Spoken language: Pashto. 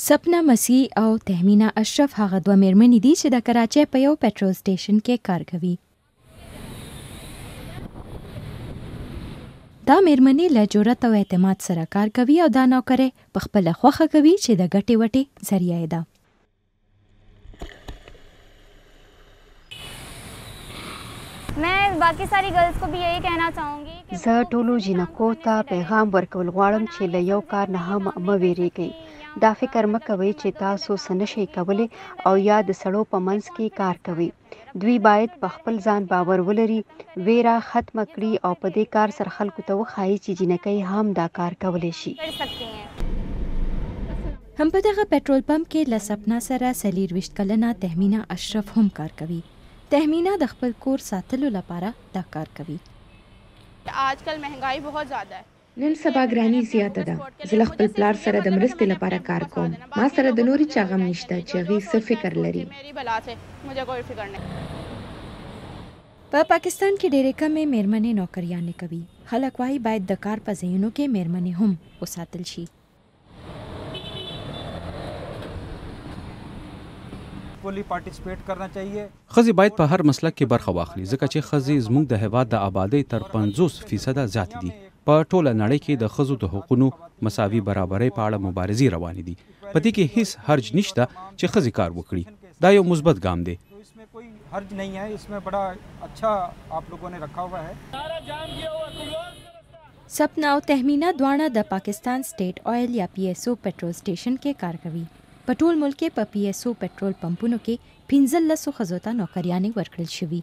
سپنا مسیح او تهمینا اشرف هغه دوه میرمنې دي چې د کراچۍ په یو پټرول سټیشن کې کار کوي دا میرمنې له جرأت او اعتماد سره کار کوي او دا نوکرې په خپله خوښه کوي چې د ګټې وټې ذریعه یې ده زه ټولو جینکو ته پیغام ورکول غواړم چې له یو کار نه هم مه ویریږئ دا فکر مه کوئ چې تاسو څه نشئ کولی او یا د سړو په منځ کې کار کوئ دوی باید په خپل ځان باور ولري، ویره ختمه کړي او په دې کار سره خلکو ته وښايي چې جینکۍ هم دا کار کولی شي. هم په دغه پټرول پمپ کې له سپنا سره څلېرویشت کلنه تهمینه اشرف هم کار کوي. تهمینه د خپل کور ساتلو لپاره دا کار کوي. نن سبا ګراني زياته ده زه له خپل پلار سره د مرستې لپاره کار کوم ما سره د نوري چا غم نشته چې هغي څه فکر لري. په پاکستان کې ډېرې کمې مېرمنې نوکریانې کوي. خلک وايي باید د کار په ځایونو کې مېرمنې هم وساتل شي. ښځې باید په هر مسلک کې برخه واخلي ځکه چې ښځې زموږ د هېواد د آبادۍ تر 50 فیصده زیاتې دي. په ټوله نړۍ کې د ښځو د حقونو، مساوي برابرۍ په اړه مبارزې روانې دي. په دې کې هېڅ حرج نشته چې ښځې کار وکړي. دا یو مثبت ګام دی. سپنا او تهمینه دواړه د پاکستان سټیټ آیل یا پي ایس او پټرول سټیشن کې کار کوي. په ټول ملک کې په پي ایس او پټرول پمپونو کې پنځلسو ښځو ته نوکریانې ورکړل شوي.